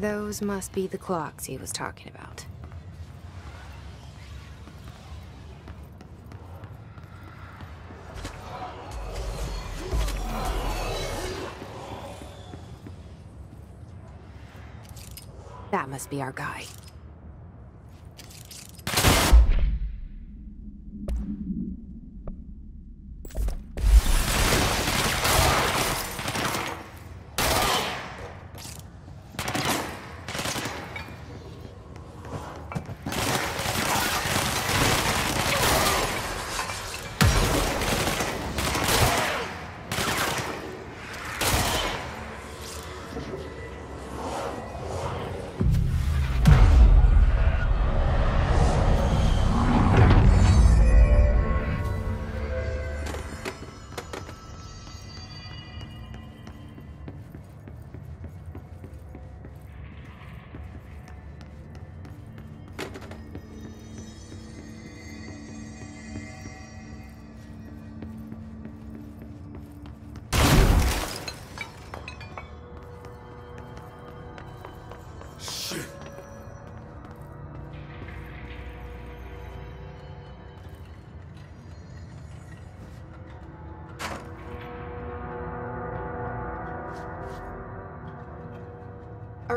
Those must be the clocks he was talking about. That must be our guy.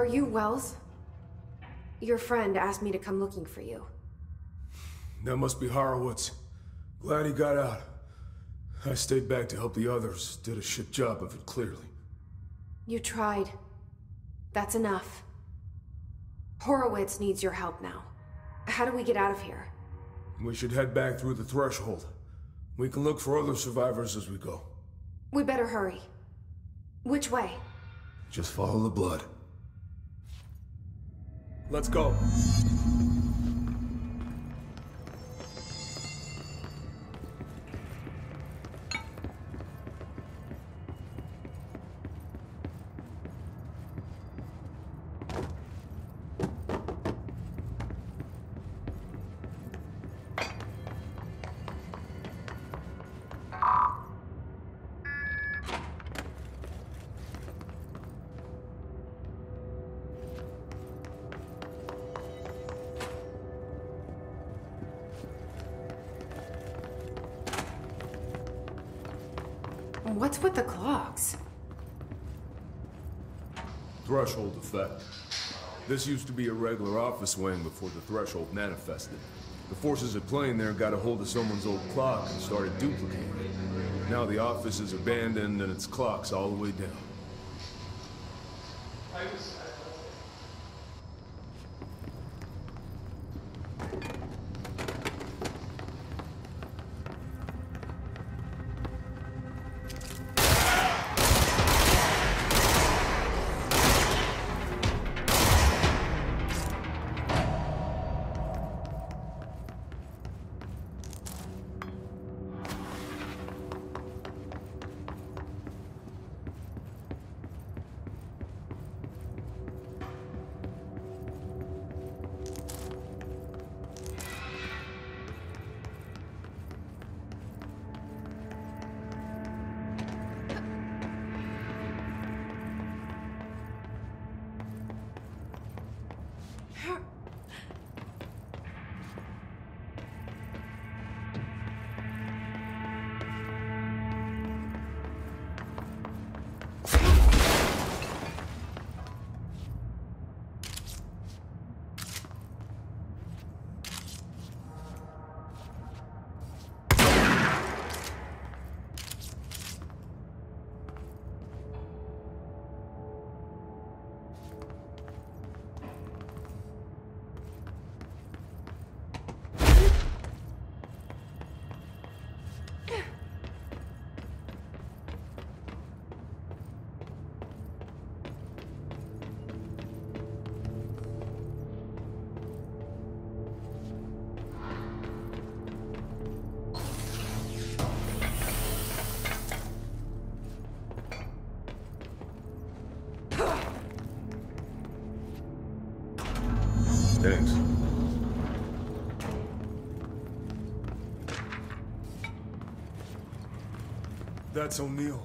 You Wells? Your friend asked me to come looking for you. That must be Horowitz. Glad he got out. I stayed back to help the others. Did a shit job of it, clearly. You tried. That's enough. Horowitz needs your help now. How do we get out of here? We should head back through the threshold. We can look for other survivors as we go. We better hurry. Which way? Just follow the blood. Let's go. What's with the clocks? Threshold effect. This used to be a regular office wing before the threshold manifested. The forces at plane there got a hold of someone's old clock and started duplicating it. Now the office is abandoned and its clock's all the way down. That's O'Neill.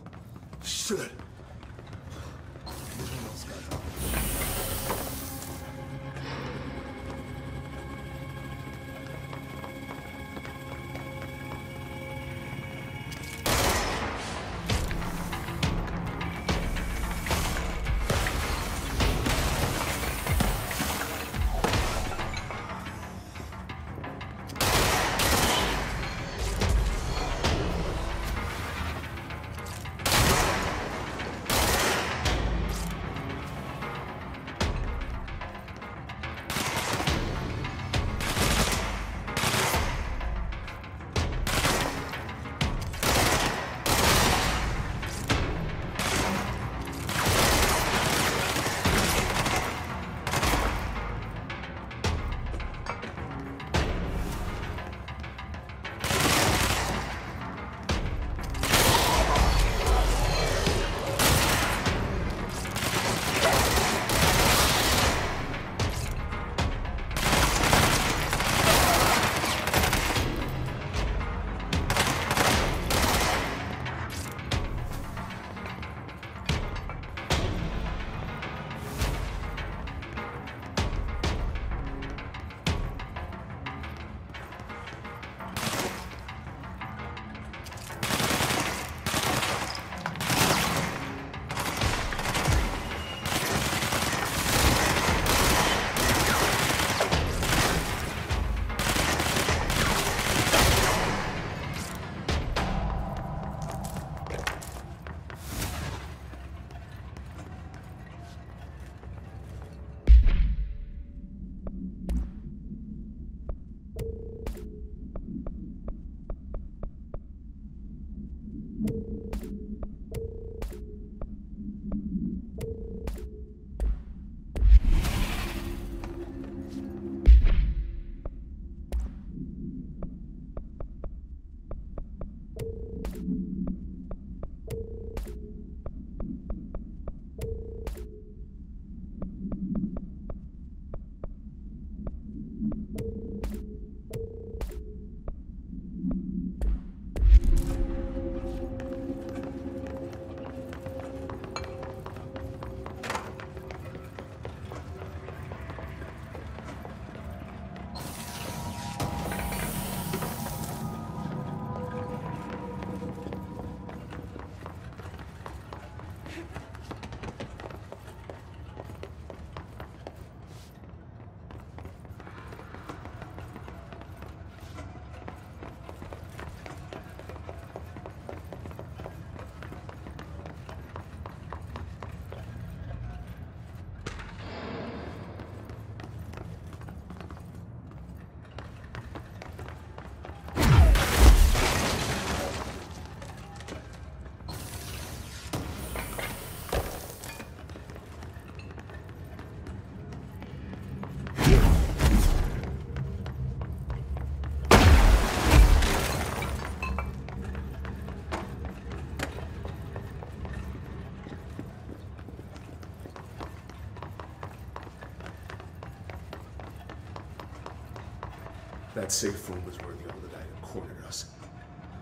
That safe room was where the altered item cornered us.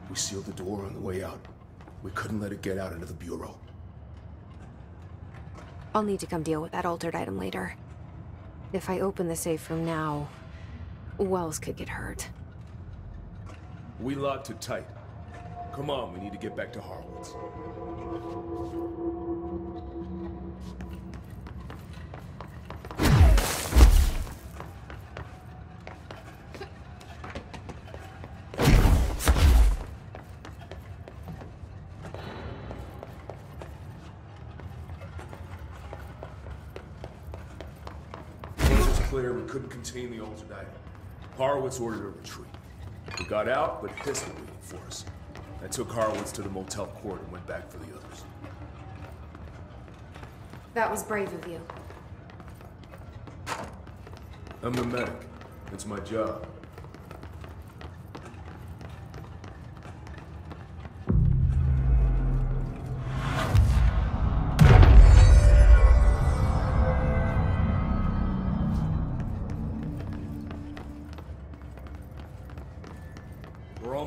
We sealed the door on the way out. We couldn't let it get out into the Bureau. I'll need to come deal with that altered item later. If I open the safe room now, Wells could get hurt. We locked it tight. Come on, we need to get back to Horowitz. Couldn't contain the altered item. Horowitz ordered a retreat. We got out, but pistol waiting for us. I took Horowitz to the motel court and went back for the others. That was brave of you. I'm the medic. It's my job.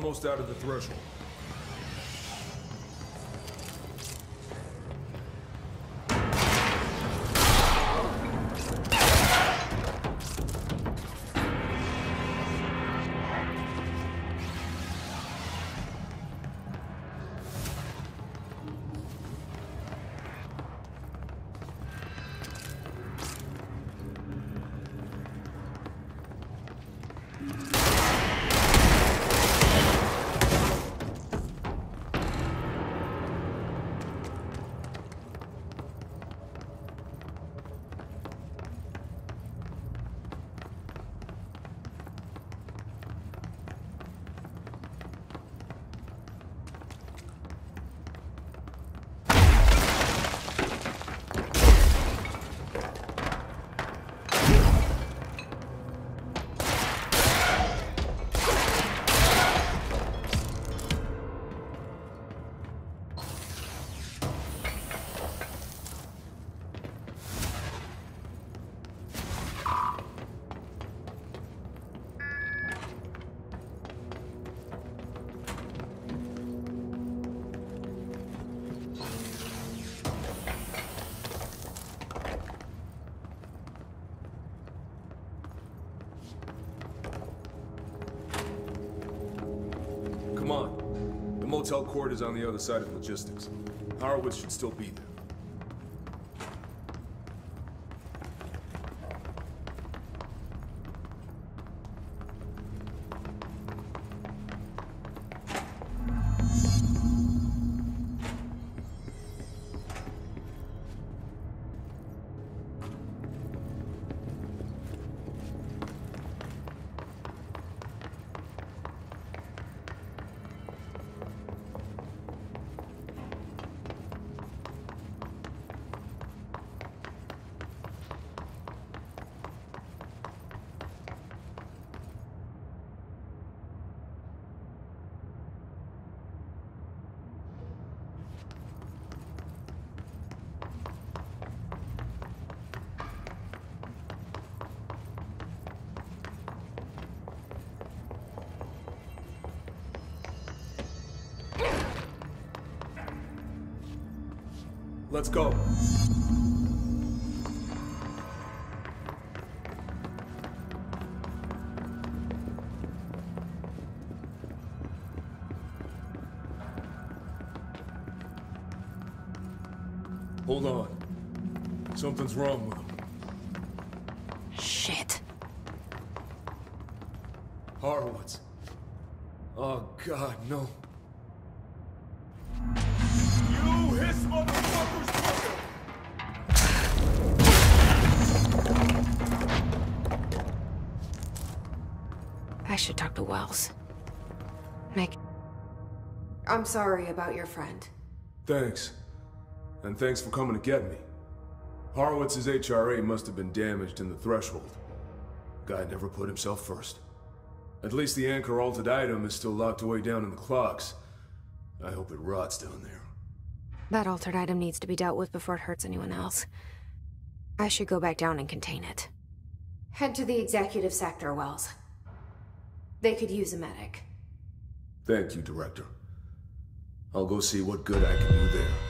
Almost out of the threshold. Court is on the other side of logistics. Horowitz should still be there. Hold on. Something's wrong with him. Shit. Horowitz. Oh, God, no. You hiss motherfuckers quicker! I should talk to Wells. Make I'm sorry about your friend. Thanks. And thanks for coming to get me. Horowitz's HRA must have been damaged in the threshold. Guy never put himself first. At least the anchor altered item is still locked away down in the clocks. I hope it rots down there. that altered item needs to be dealt with before it hurts anyone else. I should go back down and contain it. Head to the executive sector, Wells. They could use a medic. Thank you, Director. I'll go see what good I can do there.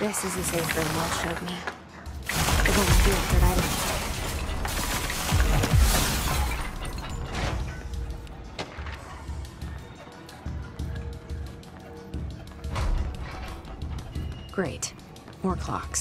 This is the safe room Wells showed me. The altered items. Great. More clocks.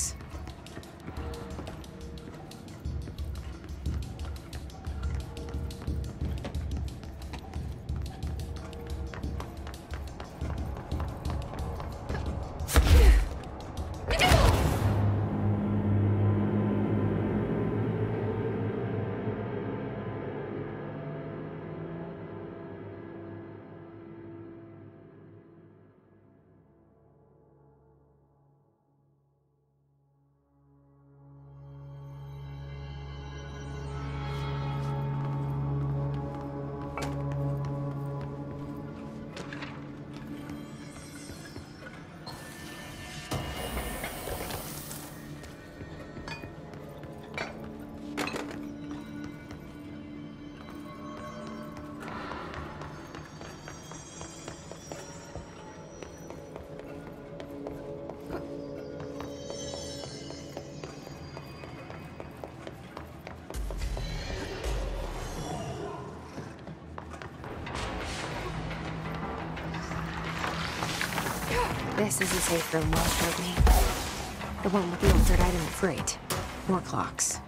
This is the safe room Wells showed me. The one with the altered item. Great. More clocks.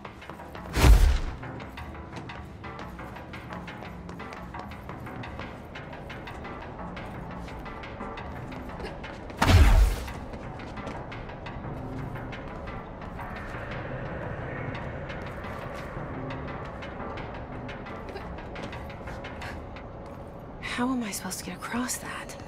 How am I supposed to get across that?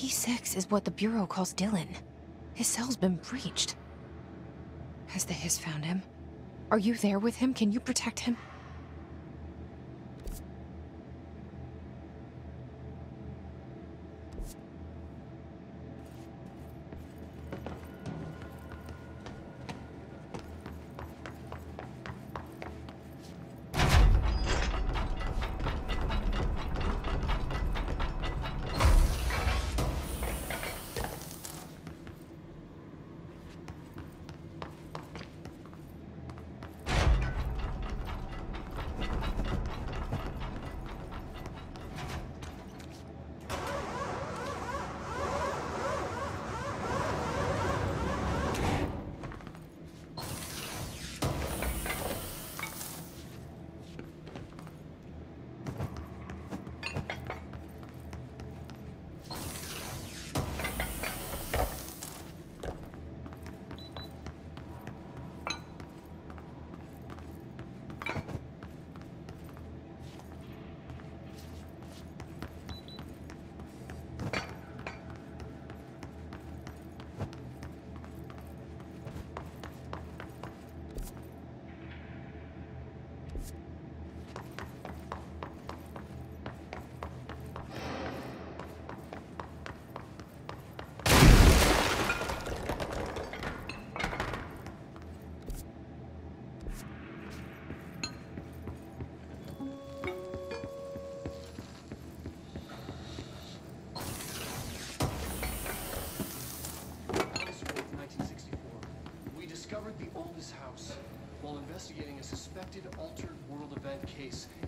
P6 is what the Bureau calls Dylan. His cell's been breached. Has the Hiss found him? Are you there with him? Can you protect him?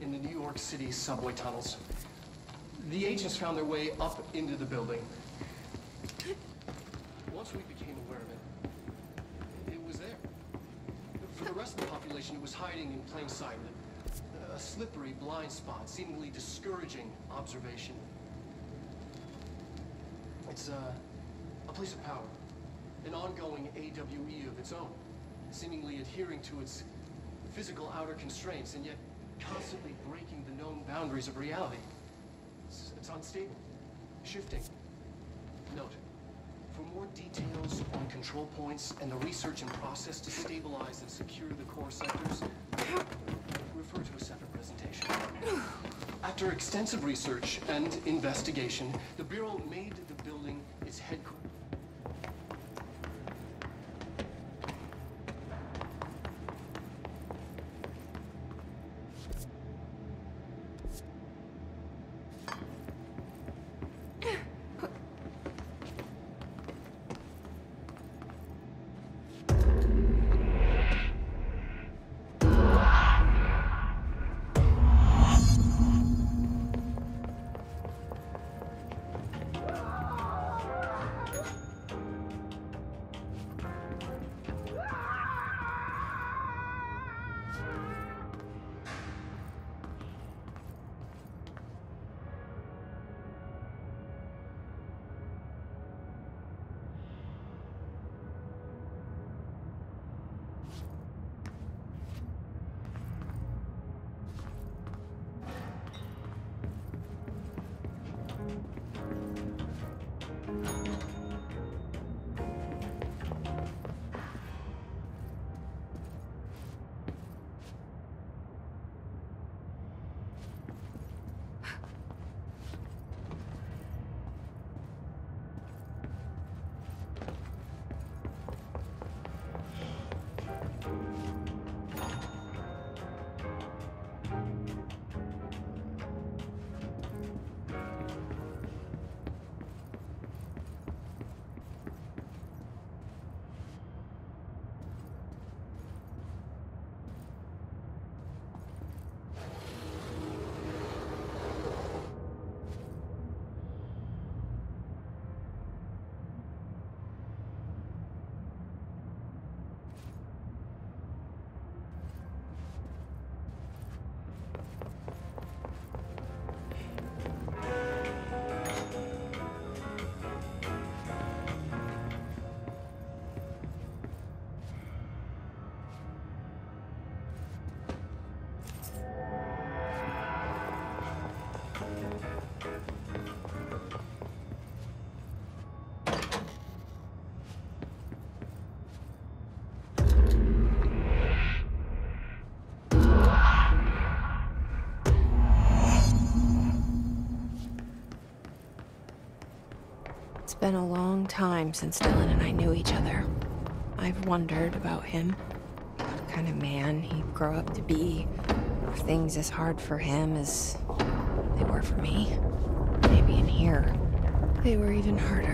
In the New York City subway tunnels. The agents found their way up into the building. Once we became aware of it, it was there. For the rest of the population, it was hiding in plain sight. A slippery blind spot, seemingly discouraging observation. It's uh, a place of power, an ongoing AWE of its own, seemingly adhering to its physical outer constraints and yet constantly breaking the known boundaries of reality. It's, it's unstable, shifting. Note, for more details on control points and the research and process to stabilize and secure the core sectors, refer to a separate presentation. After extensive research and investigation, the Bureau made the building its headquarters. Been a long time since Dylan and I knew each other. I've wondered about him. What kind of man he'd grow up to be. If things as hard for him as they were for me. Maybe in here, they were even harder.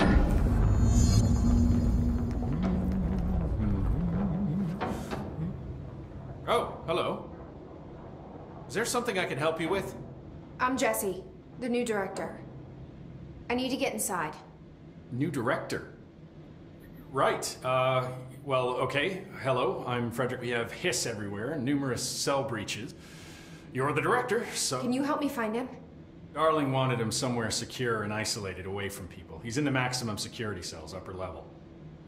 Oh, hello. Is there something I can help you with? I'm Jesse, the new director. I need to get inside. New director. Right. Uh, well, okay. Hello, I'm Frederick. We have hiss everywhere, and numerous cell breaches. You're the director, so. Can you help me find him? Darling wanted him somewhere secure and isolated away from people. He's in the maximum security cells, upper level.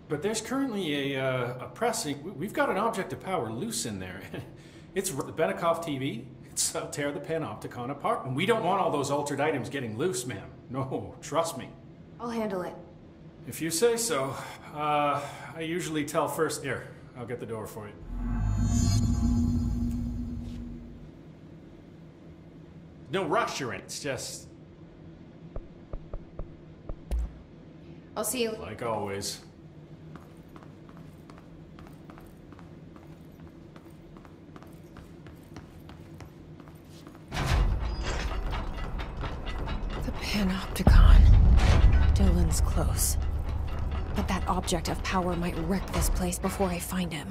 But there's currently a, uh, a pressing. we- We've got an object of power loose in there. it's the Benikoff TV. It's uh, tear the panopticon apart. And we don't want all those altered items getting loose, ma'am. No, trust me. I'll handle it. If you say so. Uh, I usually tell first. Here, I'll get the door for you. No rush you're in. It's just I'll see you. like always. Object of power might wreck this place before I find him.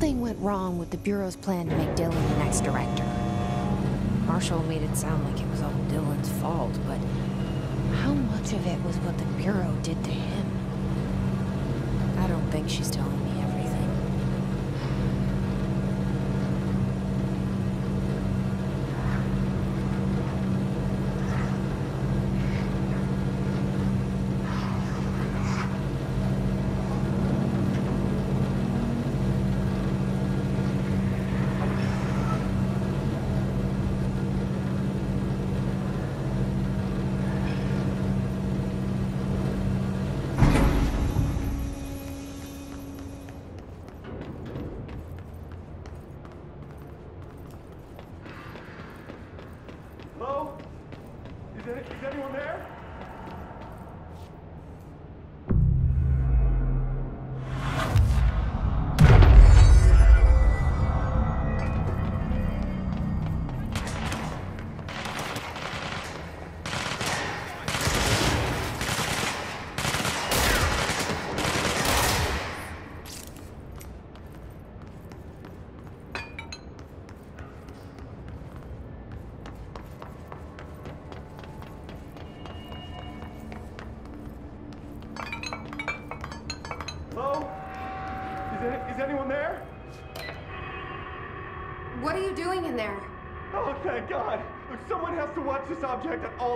Something went wrong with the Bureau's plan to make Dylan the next director. Marshall made it sound like it was all Dylan's fault, but how much of it was what the Bureau did to him? I don't think she's telling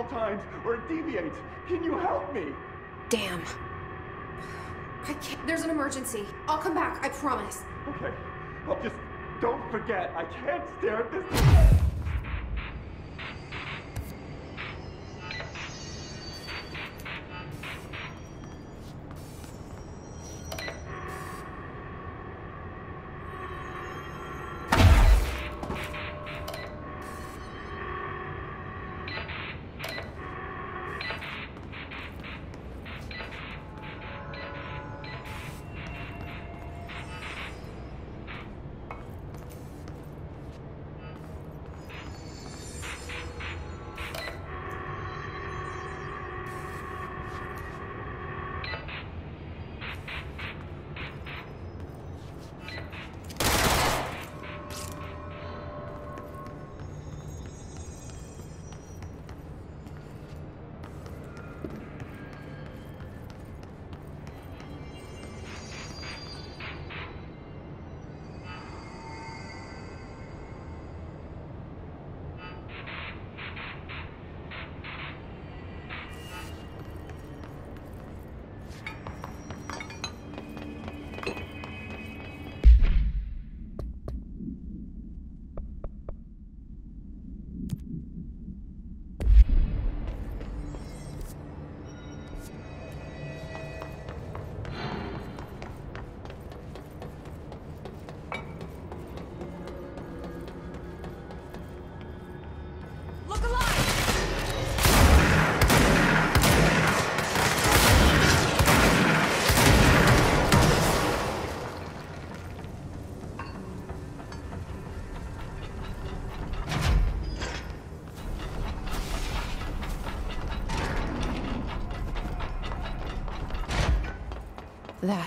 times, or it deviates. Can you help me? Damn. I can't. There's an emergency. I'll come back, I promise. Okay. Well, just don't forget, I can't stare at this.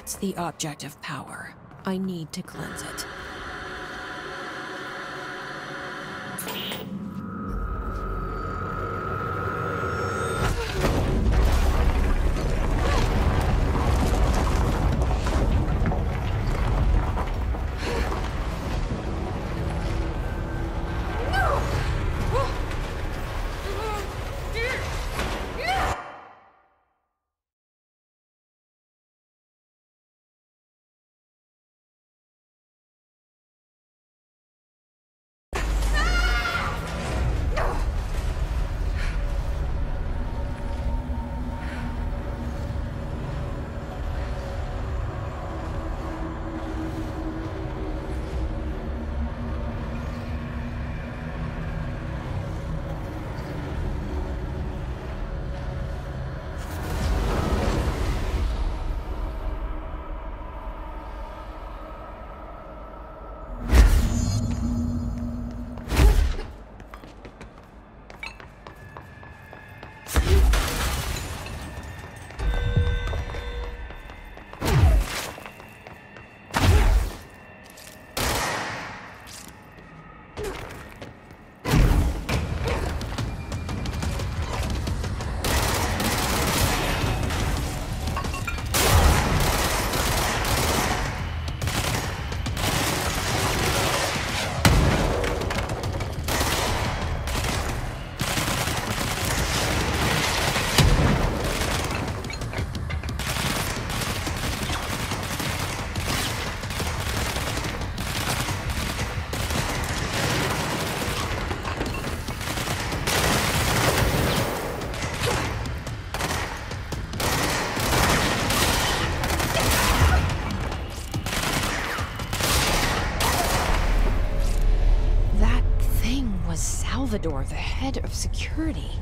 That's the object of power. I need to cleanse it. Salvador, the head of security,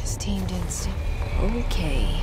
has tamed instinct. Okay.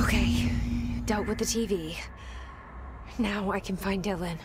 Okay, dealt with the TV. Now I can find Dylan.